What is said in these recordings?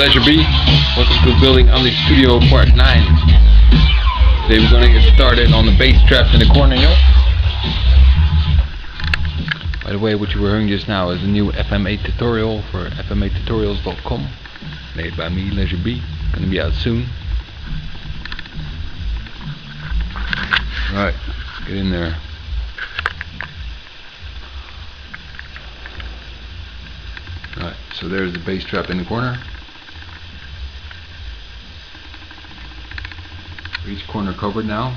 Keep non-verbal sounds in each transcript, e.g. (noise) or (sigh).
Leisure B. Welcome to Building Unleashed Studio Part 9. Today we're going to get started on the bass traps in the corner, yo. By the way, what you were hearing just now is a new FM8 tutorial for fm8tutorials.com made by me, Leisure B. Gonna be out soon. Right, get in there. Right, so there's the bass trap in the corner. Each corner covered now.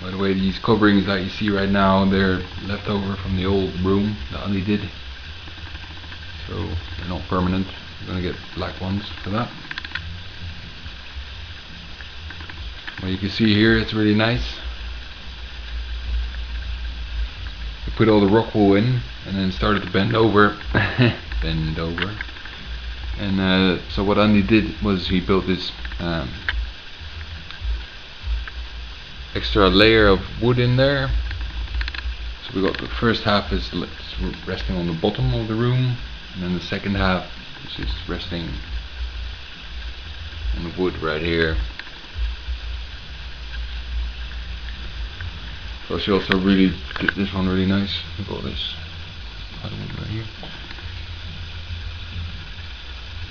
By the way, these coverings that you see right now, they're left over from the old room that Andy did. So they're not permanent. You're gonna get black ones for that. Well, you can see here, it's really nice. We put all the rock wool in and then started to bend over. (laughs) bend over. And uh, so what Andy did was he built this um, extra layer of wood in there. So we got the first half is resting on the bottom of the room, and then the second half is just resting on the wood right here. So she also really did this one really nice. At all this right here.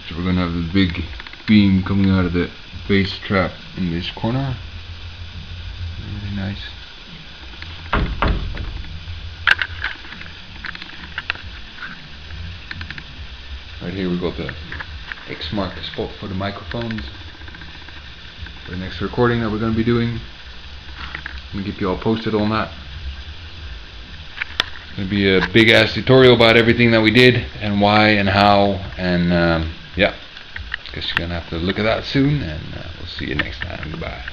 So we're gonna have the big beam coming out of the bass trap in this corner. Really nice. Right here we got the X mark spot for the microphones for the next recording that we're going to be doing. I'm going to keep you all posted on that. It's going to be a big ass tutorial about everything that we did and why and how and um, yeah. Guess you're going to have to look at that soon and uh, we'll see you next time. Goodbye.